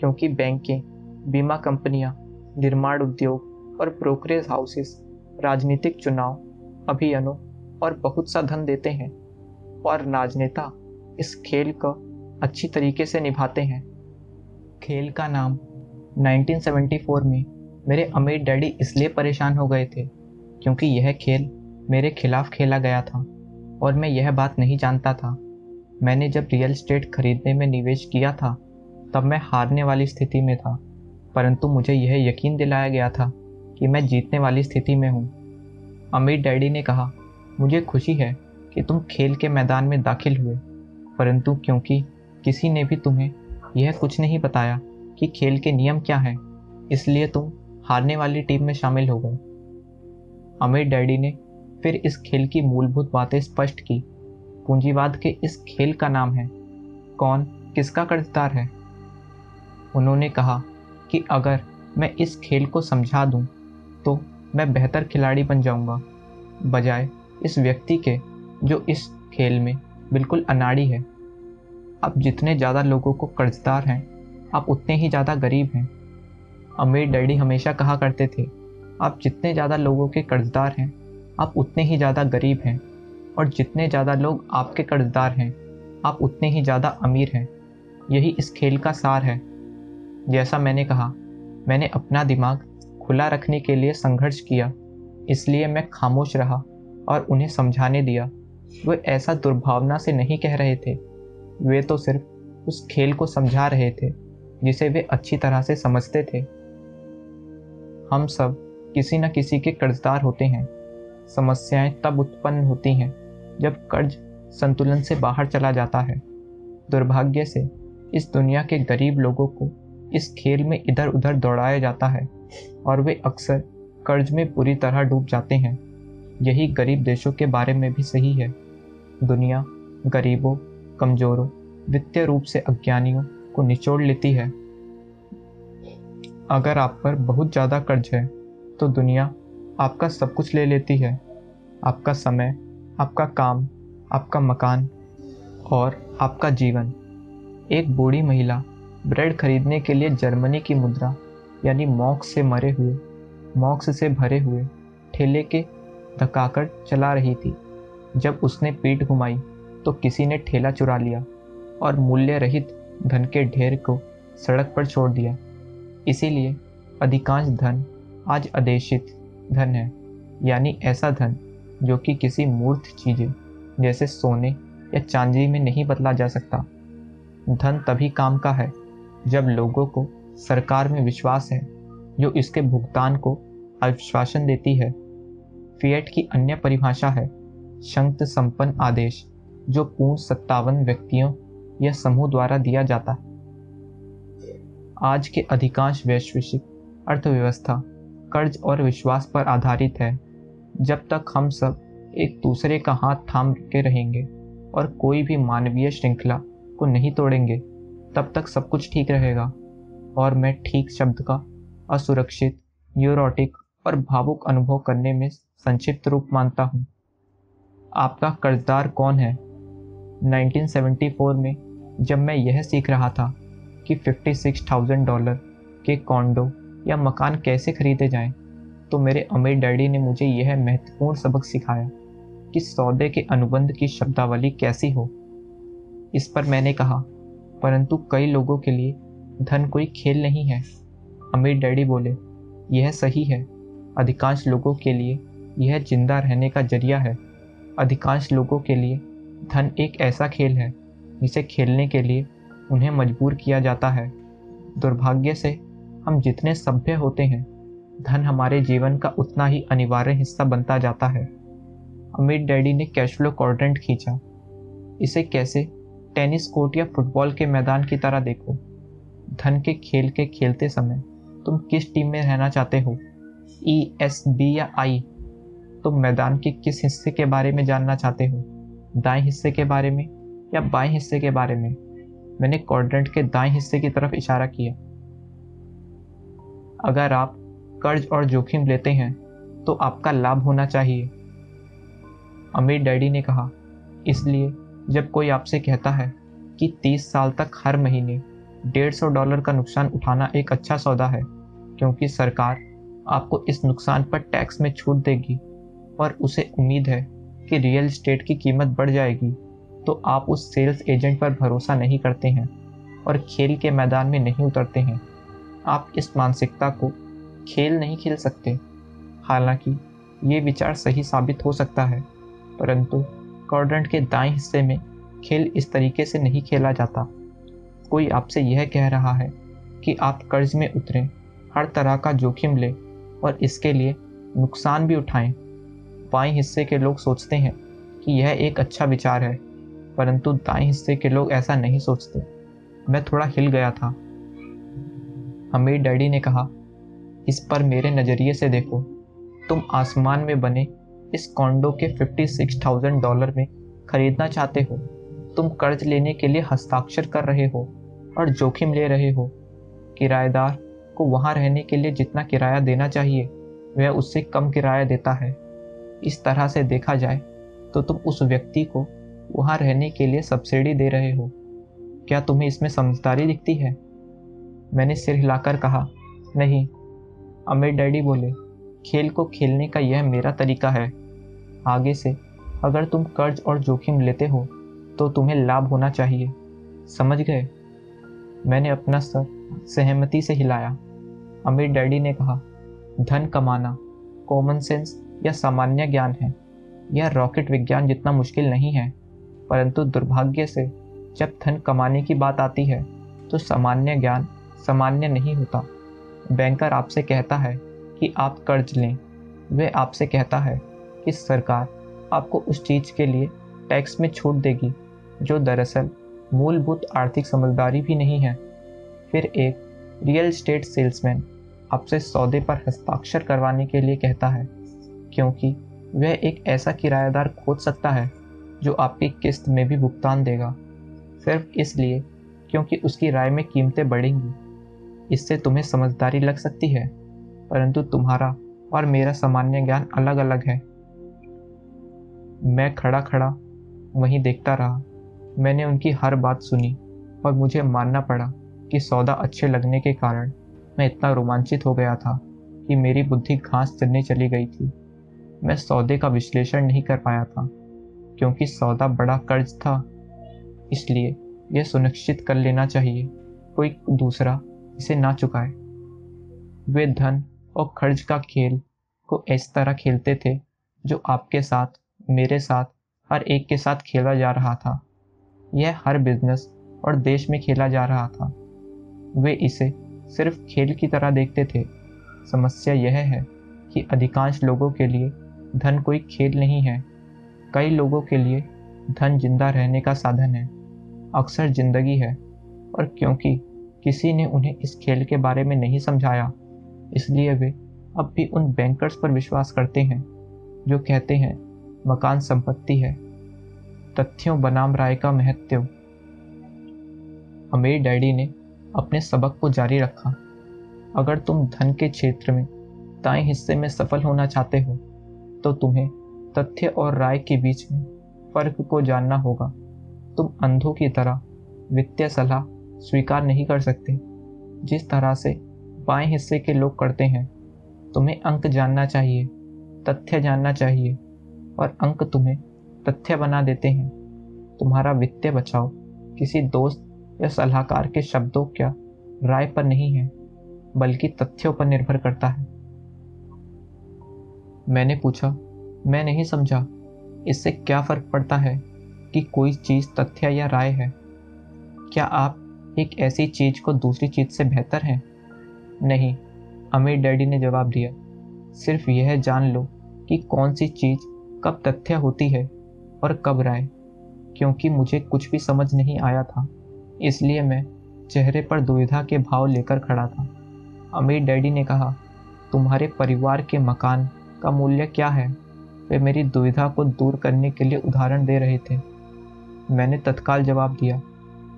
क्योंकि बैंकें बीमा कंपनियाँ, निर्माण उद्योग और ब्रोकरेज हाउसेस राजनीतिक चुनाव अभियानों और बहुत सा धन देते हैं और राजनेता इस खेल को अच्छी तरीके से निभाते हैं। खेल का नाम 1974 में मेरे अमीर डैडी इसलिए परेशान हो गए थे क्योंकि यह खेल मेरे खिलाफ खेला गया था और मैं यह बात नहीं जानता था। मैंने जब रियल स्टेट खरीदने में निवेश किया था, तब मैं हारने वाली स्थिति में था, परंतु मुझे यह यकीन दिलाया गया था कि मैं जीतने वाली स्थिति में हूँ। अमीर डैडी ने कहा, मुझे खुशी है कि तुम खेल के मैदान में दाखिल हुए, परंतु क्योंकि किसी ने भी तुम्हें यह कुछ नहीं बताया कि खेल के नियम क्या हैं? इसलिए तुम हारने वाली टीम में शामिल हो गए। अमीर डैडी ने फिर इस खेल की मूलभूत बातें स्पष्ट की। पूंजीवाद के इस खेल का नाम है। कौन किसका कर्जदार है? उन्होंने कहा कि अगर मैं इस खेल को समझा दूँ तो मैं बेहतर खिलाड़ी बन जाऊँगा। बजाय इस व्यक्ति के, जो इस खेल में बिल्कुल अनाड़ी है। अब जितने ज़्यादा लोगों को कर्जदार हैं आप उतने ही ज़्यादा गरीब हैं। अमीर डैडी हमेशा कहा करते थे, आप जितने ज़्यादा लोगों के कर्जदार हैं, आप उतने ही ज़्यादा गरीब हैं। और जितने ज़्यादा लोग आपके कर्जदार हैं, आप उतने ही ज़्यादा अमीर हैं। यही इस खेल का सार है। जैसा मैंने कहा, मैंने अपना दिमाग खुला रखने के लिए संघर्ष किया, इसलिए मैं खामोश रहा और उन्हें समझाने दिया। वे ऐसा दुर्भावना से नहीं कह रहे थे। वे तो सिर्फ़ उस खेल को समझा रहे थे। जिसे वे अच्छी तरह से समझते थे। हम सब किसी न किसी के कर्जदार होते हैं। समस्याएँ तब उत्पन्न होती हैं जब कर्ज संतुलन से बाहर चला जाता है। दुर्भाग्य से इस दुनिया के गरीब लोगों को इस खेल में इधर उधर दौड़ाया जाता है और वे अक्सर कर्ज में पूरी तरह डूब जाते हैं। यही गरीब देशों के बारे में भी सही है। दुनिया गरीबों, कमज़ोरों, वित्तीय रूप से अज्ञानियों को निचोड़ लेती है। अगर आप पर बहुत ज़्यादा कर्ज है तो दुनिया आपका सब कुछ ले लेती है। आपका समय, आपका काम, आपका मकान और आपका जीवन। एक बूढ़ी महिला ब्रेड खरीदने के लिए जर्मनी की मुद्रा, यानी मॉक्स से मरे हुए, मॉक्स से भरे हुए ठेले के धकाकर चला रही थी। जब उसने पीठ घुमाई तो किसी ने ठेला चुरा लिया और मूल्य रहित धन के ढेर को सड़क पर छोड़ दिया। इसीलिए अधिकांश धन आज अदेशित धन है, यानी ऐसा धन जो कि किसी मूर्त चीज़ें, जैसे सोने या चांदी में नहीं बदला जा सकता। धन तभी काम का है जब लोगों को सरकार में विश्वास है, जो इसके भुगतान को आश्वासन देती है। फिएट की अन्य परिभाषा है शंक्त संपन्न आदेश, जो पूर्ण सत्तावन व्यक्तियों या समूह द्वारा दिया जाता है। आज के अधिकांश वैश्विक अर्थव्यवस्था कर्ज और विश्वास पर आधारित है। जब तक हम सब एक दूसरे का हाथ थाम के रहेंगे और कोई भी मानवीय श्रृंखला को नहीं तोड़ेंगे, तब तक सब कुछ ठीक रहेगा। और मैं ठीक शब्द का असुरक्षित, न्यूरोटिक और भावुक अनुभव करने में संक्षिप्त रूप मानता हूँ। आपका कर्जदार कौन है? 1974 में जब मैं यह सीख रहा था कि 56,000 डॉलर के कॉन्डो या मकान कैसे खरीदे जाएँ, तो मेरे अमीर डैडी ने मुझे यह महत्वपूर्ण सबक सिखाया कि सौदे के अनुबंध की शब्दावली कैसी हो। इस पर मैंने कहा परंतु कई लोगों के लिए धन कोई खेल नहीं है। अमीर डैडी बोले यह सही है। अधिकांश लोगों के लिए यह ज़िंदा रहने का ज़रिया है। अधिकांश लोगों के लिए धन एक ऐसा खेल है जिसे खेलने के लिए उन्हें मजबूर किया जाता है। दुर्भाग्य से हम जितने सभ्य होते हैं, धन हमारे जीवन का उतना ही अनिवार्य हिस्सा बनता जाता है। अमीर डैडी ने कैश फ्लो खींचा। इसे कैसे? टेनिस कोर्ट या फुटबॉल के मैदान की तरह देखो। धन के खेल के खेलते समय तुम किस टीम में रहना चाहते हो? ई, एस, बी या आई? तुम मैदान के किस हिस्से के बारे में जानना चाहते हो? दाएँ हिस्से के बारे में? या बाएँ हिस्से के बारे में। मैंने क्वाड्रेंट के दाएँ हिस्से की तरफ़ इशारा किया। अगर आप कर्ज और जोखिम लेते हैं तो आपका लाभ होना चाहिए। अमीर डैडी ने कहा, इसलिए जब कोई आपसे कहता है कि 30 साल तक हर महीने डेढ़ सौ डॉलर का नुकसान उठाना एक अच्छा सौदा है, क्योंकि सरकार आपको इस नुकसान पर टैक्स में छूट देगी और उसे उम्मीद है कि रियल स्टेट की कीमत बढ़ जाएगी। तो आप उस सेल्स एजेंट पर भरोसा नहीं करते हैं और खेल के मैदान में नहीं उतरते हैं। आप इस मानसिकता को खेल नहीं खेल सकते। हालाँकि ये विचार सही साबित हो सकता है, परंतु क्वाड्रेंट के दाएँ हिस्से में खेल इस तरीके से नहीं खेला जाता। कोई आपसे यह कह रहा है कि आप कर्ज में उतरें, हर तरह का जोखिम लें और इसके लिए नुकसान भी उठाएँ। बाएँ हिस्से के लोग सोचते हैं कि यह एक अच्छा विचार है। परंतु दाएँ हिस्से के लोग ऐसा नहीं सोचते। मैं थोड़ा हिल गया था। अमीर डैडी ने कहा इस पर मेरे नज़रिए से देखो। तुम आसमान में बने इस कॉन्डो के 56,000 डॉलर में खरीदना चाहते हो। तुम कर्ज लेने के लिए हस्ताक्षर कर रहे हो और जोखिम ले रहे हो। किराएदार को वहाँ रहने के लिए जितना किराया देना चाहिए वह उससे कम किराया देता है। इस तरह से देखा जाए तो तुम उस व्यक्ति को वहाँ रहने के लिए सब्सिडी दे रहे हो। क्या तुम्हें इसमें समझदारी दिखती है? मैंने सिर हिलाकर कहा, नहीं। अमीर डैडी बोले, खेल को खेलने का यह मेरा तरीका है। आगे से अगर तुम कर्ज और जोखिम लेते हो तो तुम्हें लाभ होना चाहिए। समझ गए? मैंने अपना सर सहमति से हिलाया। अमीर डैडी ने कहा, धन कमाना कॉमन सेंस या सामान्य ज्ञान है। यह रॉकेट विज्ञान जितना मुश्किल नहीं है। परंतु दुर्भाग्य से जब धन कमाने की बात आती है तो सामान्य ज्ञान सामान्य नहीं होता। बैंकर आपसे कहता है कि आप कर्ज लें। वह आपसे कहता है कि सरकार आपको उस चीज़ के लिए टैक्स में छूट देगी, जो दरअसल मूलभूत आर्थिक समझदारी भी नहीं है। फिर एक रियल स्टेट सेल्समैन आपसे सौदे पर हस्ताक्षर करवाने के लिए कहता है, क्योंकि वह एक ऐसा किराएदार खोज सकता है जो आपकी किस्त में भी भुगतान देगा। सिर्फ़ इसलिए क्योंकि उसकी राय में कीमतें बढ़ेंगी। इससे तुम्हें समझदारी लग सकती है, परंतु तुम्हारा और मेरा सामान्य ज्ञान अलग अलग है। मैं खड़ा खड़ा वहीं देखता रहा। मैंने उनकी हर बात सुनी और मुझे मानना पड़ा कि सौदा अच्छे लगने के कारण मैं इतना रोमांचित हो गया था कि मेरी बुद्धि घास चलने चली गई थी। मैं सौदे का विश्लेषण नहीं कर पाया था। क्योंकि सौदा बड़ा कर्ज था। इसलिए यह सुनिश्चित कर लेना चाहिए, कोई दूसरा इसे ना चुकाए। वे धन और खर्च का खेल को इस तरह खेलते थे, जो आपके साथ, मेरे साथ, हर एक के साथ खेला जा रहा था। यह हर बिज़नेस और देश में खेला जा रहा था। वे इसे सिर्फ़ खेल की तरह देखते थे। समस्या यह है कि अधिकांश लोगों के लिए धन कोई खेल नहीं है। कई लोगों के लिए धन ज़िंदा रहने का साधन है, अक्सर ज़िंदगी है। और क्योंकि किसी ने उन्हें इस खेल के बारे में नहीं समझाया, इसलिए वे अब भी उन बैंकर्स पर विश्वास करते हैं, जो कहते हैं, मकान संपत्ति है, तथ्यों बनाम राय का महत्व। अमीर डैडी ने अपने सबक को जारी रखा, अगर तुम धन के क्षेत्र में दाएँ हिस्से में सफल होना चाहते हो तो तुम्हें तथ्य और राय के बीच में फ़र्क को जानना होगा। तुम अंधों की तरह वित्तीय सलाह स्वीकार नहीं कर सकते। जिस तरह से बाएँ हिस्से के लोग करते हैं, तुम्हें अंक जानना चाहिए, तथ्य जानना चाहिए और अंक तुम्हें तथ्य बना देते हैं। तुम्हारा वित्तीय बचाव किसी दोस्त या सलाहकार के शब्दों क्या राय पर नहीं है, बल्कि तथ्यों पर निर्भर करता है। मैंने पूछा मैं नहीं समझा, इससे क्या फ़र्क पड़ता है कि कोई चीज़ तथ्य या राय है? क्या आप एक ऐसी चीज़ को दूसरी चीज़ से बेहतर हैं? नहीं अमीर डैडी ने जवाब दिया, सिर्फ़ यह जान लो कि कौन सी चीज़ कब तथ्य होती है और कब राय, क्योंकि मुझे कुछ भी समझ नहीं आया था, इसलिए मैं चेहरे पर दुविधा के भाव लेकर खड़ा था। अमीर डैडी ने कहा, तुम्हारे परिवार के मकान का मूल्य क्या है? वे मेरी दुविधा को दूर करने के लिए उदाहरण दे रहे थे। मैंने तत्काल जवाब दिया,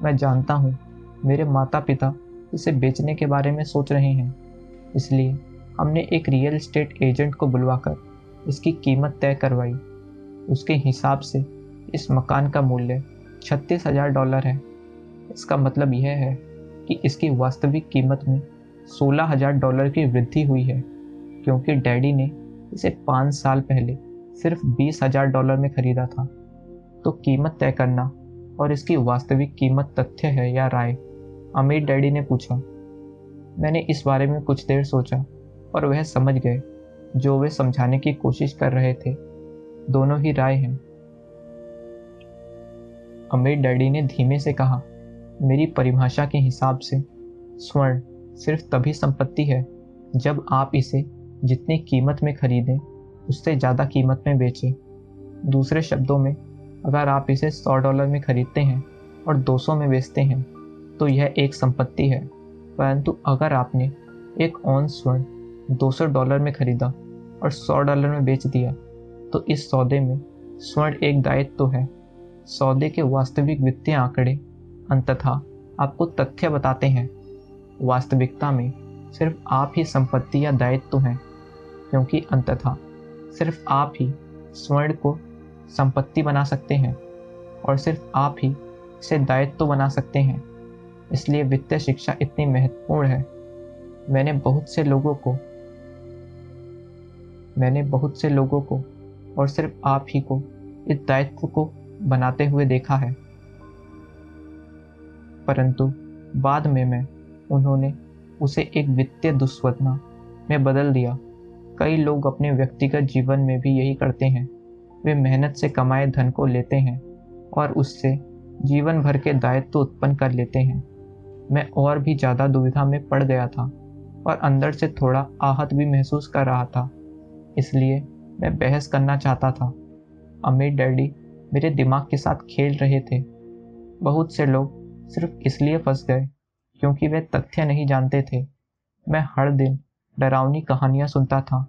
मैं जानता हूँ, मेरे माता पिता इसे बेचने के बारे में सोच रहे हैं। इसलिए हमने एक रियल एस्टेट एजेंट को बुलवाकर इसकी कीमत तय करवाई। उसके हिसाब से इस मकान का मूल्य छत्तीस हज़ार डॉलर है। इसका मतलब यह है कि इसकी वास्तविक कीमत में सोलह हज़ार डॉलर की वृद्धि हुई है, क्योंकि डैडी ने इसे पाँच साल पहले सिर्फ़ बीस हज़ार डॉलर में खरीदा था। तो कीमत तय करना और इसकी वास्तविक कीमत तथ्य है या राय? अमीर डैडी ने पूछा। मैंने इस बारे में कुछ देर सोचा और वह समझ गए जो वे समझाने की कोशिश कर रहे थे। दोनों ही राय हैं। अमीर डैडी ने धीमे से कहा, मेरी परिभाषा के हिसाब से स्वर्ण सिर्फ़ तभी संपत्ति है जब आप इसे जितनी कीमत में खरीदें उससे ज़्यादा कीमत में बेचें। दूसरे शब्दों में, अगर आप इसे 100 डॉलर में खरीदते हैं और 200 में बेचते हैं तो यह एक संपत्ति है। परंतु अगर आपने एक ऑन स्वर्ण 200 डॉलर में खरीदा और 100 डॉलर में बेच दिया तो इस सौदे में स्वर्ण एक दायित्व तो है। सौदे के वास्तविक वित्तीय आंकड़े अंततः आपको तथ्य बताते हैं। वास्तविकता में सिर्फ़ आप ही संपत्ति या दायित्व तो हैं, क्योंकि अंततः सिर्फ़ आप ही स्वर्ण को संपत्ति बना सकते हैं और सिर्फ़ आप ही इसे दायित्व तो बना सकते हैं। इसलिए वित्तीय शिक्षा इतनी महत्वपूर्ण है। मैंने बहुत से लोगों को, मैंने बहुत से लोगों को और सिर्फ़ आप ही को इस दायित्व को बनाते हुए देखा है। परंतु बाद में मैं, उन्होंने उसे एक वित्तीय दुस्वतना में बदल दिया। कई लोग अपने व्यक्तिगत जीवन में भी यही करते हैं। वे मेहनत से कमाए धन को लेते हैं और उससे जीवन भर के दायित्व उत्पन्न कर लेते हैं। मैं और भी ज़्यादा दुविधा में पड़ गया था और अंदर से थोड़ा आहत भी महसूस कर रहा था। इसलिए मैं बहस करना चाहता था। अमीर डैडी मेरे दिमाग के साथ खेल रहे थे। बहुत से लोग सिर्फ़ इसलिए फंस गए क्योंकि वे तथ्य नहीं जानते थे। मैं हर दिन डरावनी कहानियाँ सुनता था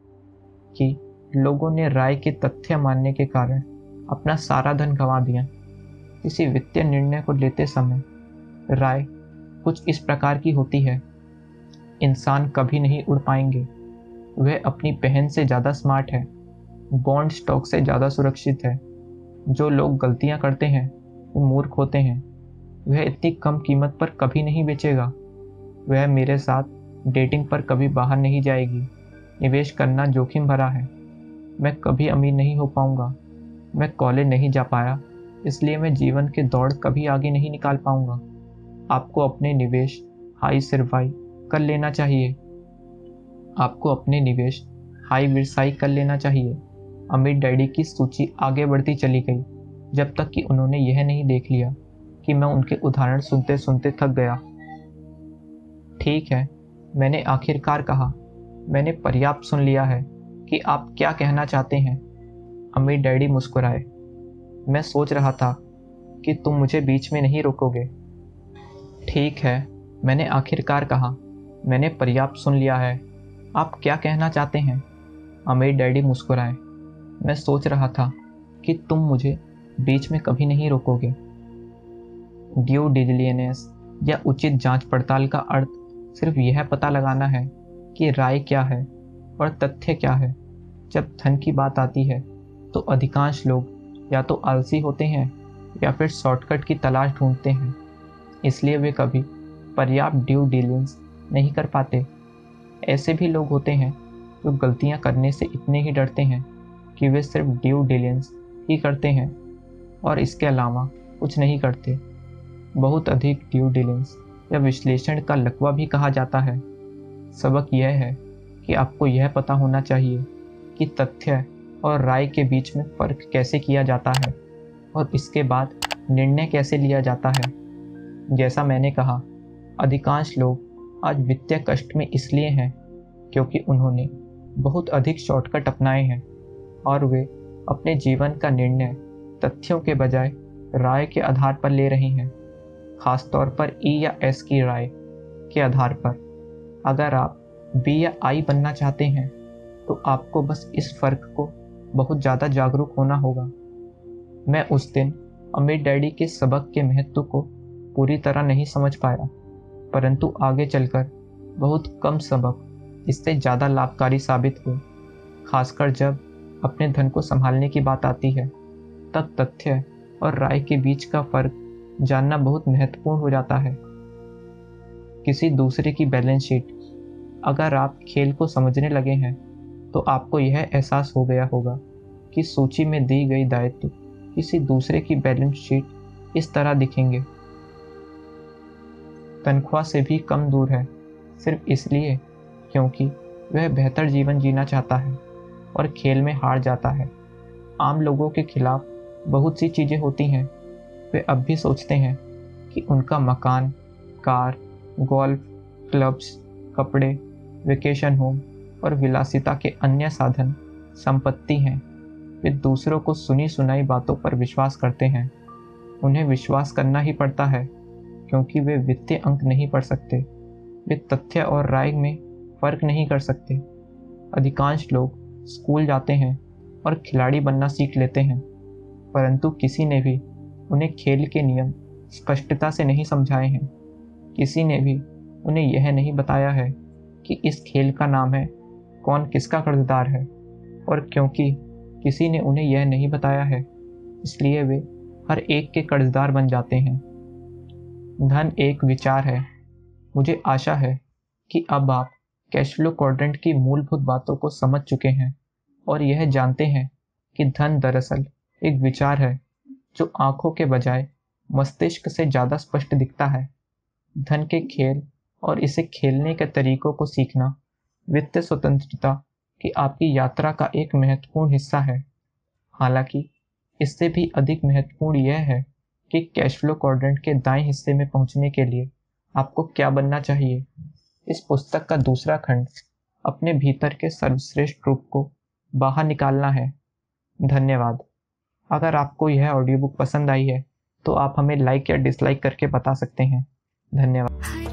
कि लोगों ने राय के तथ्य मानने के कारण अपना सारा धन गंवा दिया। किसी वित्तीय निर्णय को लेते समय राय कुछ इस प्रकार की होती है। इंसान कभी नहीं उड़ पाएँगे। वह अपनी बहन से ज़्यादा स्मार्ट है। बॉन्ड स्टॉक से ज़्यादा सुरक्षित है। जो लोग गलतियाँ करते हैं, वो मूर्ख होते हैं। वह इतनी कम कीमत पर कभी नहीं बेचेगा। वह मेरे साथ डेटिंग पर कभी बाहर नहीं जाएगी। निवेश करना जोखिम भरा है। मैं कभी अमीर नहीं हो पाऊँगा। मैं कॉलेज नहीं जा पाया, इसलिए मैं जीवन के दौड़ कभी आगे नहीं निकाल पाऊँगा। आपको अपने निवेश, हाई सिरवाई कर लेना चाहिए। आपको अपने निवेश, हाई विरसाई कर लेना चाहिए। अमीर डैडी की सूची आगे बढ़ती चली गई, जब तक कि उन्होंने यह नहीं देख लिया कि मैं उनके उदाहरण सुनते सुनते थक गया। ठीक है मैंने आखिरकार कहा, मैंने पर्याप्त सुन लिया है कि आप क्या कहना चाहते हैं। अम्मी डैडी मुस्कुराए। मैं सोच रहा था कि तुम मुझे बीच में नहीं रोकोगे। ठीक है, मैंने आखिरकार कहा, मैंने पर्याप्त सुन लिया है। आप क्या कहना चाहते हैं? अमीर डैडी मुस्कुराए। मैं सोच रहा था कि तुम मुझे बीच में कभी नहीं रोकोगे। ड्यू डिजलियनेस या उचित जाँच पड़ताल का अर्थ सिर्फ़ यह पता लगाना है कि राय क्या है और तथ्य क्या है। जब धन की बात आती है तो अधिकांश लोग या तो आलसी होते हैं या फिर शॉर्टकट की तलाश ढूंढते हैं। इसलिए वे कभी पर्याप्त ड्यू डिलिजेंस नहीं कर पाते। ऐसे भी लोग होते हैं जो गलतियाँ करने से इतने ही डरते हैं कि वे सिर्फ़ ड्यू डिलिजेंस ही करते हैं और इसके अलावा कुछ नहीं करते। बहुत अधिक ड्यू डिलिजेंस या विश्लेषण का लकवा भी कहा जाता है। सबक यह है कि आपको यह पता होना चाहिए कि तथ्य और राय के बीच में फ़र्क कैसे किया जाता है और इसके बाद निर्णय कैसे लिया जाता है। जैसा मैंने कहा, अधिकांश लोग आज वित्तीय कष्ट में इसलिए हैं क्योंकि उन्होंने बहुत अधिक शॉर्टकट अपनाए हैं और वे अपने जीवन का निर्णय तथ्यों के बजाय राय के आधार पर ले रहे हैं। खासतौर पर ई या एस की राय के आधार पर। अगर आप बी या आई बनना चाहते हैं तो आपको बस इस फ़र्क को बहुत ज़्यादा जागरूक होना होगा। मैं उस दिन अमीर डैडी के सबक के महत्व को पूरी तरह नहीं समझ पाया, परंतु आगे चलकर बहुत कम सबक इससे ज़्यादा लाभकारी साबित हुए। खासकर जब अपने धन को संभालने की बात आती है, तब तथ्य और राय के बीच का फ़र्क जानना बहुत महत्वपूर्ण हो जाता है। किसी दूसरे की बैलेंस शीट, अगर आप खेल को समझने लगे हैं तो आपको यह एहसास हो गया होगा कि सूची में दी गई दायित्व किसी दूसरे की बैलेंस शीट इस तरह दिखेंगे। तनख्वाह से भी कम दूर है, सिर्फ़ इसलिए क्योंकि वह बेहतर जीवन जीना चाहता है और खेल में हार जाता है। आम लोगों के खिलाफ बहुत सी चीज़ें होती हैं वे अब भी सोचते हैं कि उनका मकान, कार गोल्फ क्लब्स कपड़े वेकेशन होम और विलासिता के अन्य साधन, संपत्ति हैं। वे दूसरों को सुनी सुनाई बातों पर विश्वास करते हैं। उन्हें विश्वास करना ही पड़ता है, क्योंकि वे वित्तीय अंक नहीं पढ़ सकते। वे तथ्य और राय में फ़र्क नहीं कर सकते। अधिकांश लोग स्कूल जाते हैं और खिलाड़ी बनना सीख लेते हैं, परंतु किसी ने भी उन्हें खेल के नियम स्पष्टता से नहीं समझाए हैं। किसी ने भी उन्हें यह नहीं बताया है कि इस खेल का नाम है, कौन किसका कर्जदार है, और क्योंकि किसी ने उन्हें यह नहीं बताया है, इसलिए वे हर एक के कर्जदार बन जाते हैं। धन एक विचार है। मुझे आशा है कि अब आप कैश फ्लो क्वाड्रेंट की मूलभूत बातों को समझ चुके हैं, और यह जानते हैं कि धन दरअसल एक विचार है। जो आँखों के बजाय मस्तिष्क से ज़्यादा स्पष्ट दिखता है। धन के खेल और इसे खेलने के तरीकों को सीखना वित्तीय स्वतंत्रता की आपकी यात्रा का एक महत्वपूर्ण हिस्सा है। हालाँकि, इससे भी अधिक महत्वपूर्ण यह है कि कैश फ्लो क्वाड्रेंट के दाएँ हिस्से में पहुँचने के लिए आपको क्या बनना चाहिए। इस पुस्तक का दूसरा खंड, अपने भीतर के सर्वश्रेष्ठ रूप को बाहर निकालना है। धन्यवाद। अगर आपको यह ऑडियो बुक पसंद आई है तो आप हमें लाइक या डिसलाइक करके बता सकते हैं। धन्यवाद।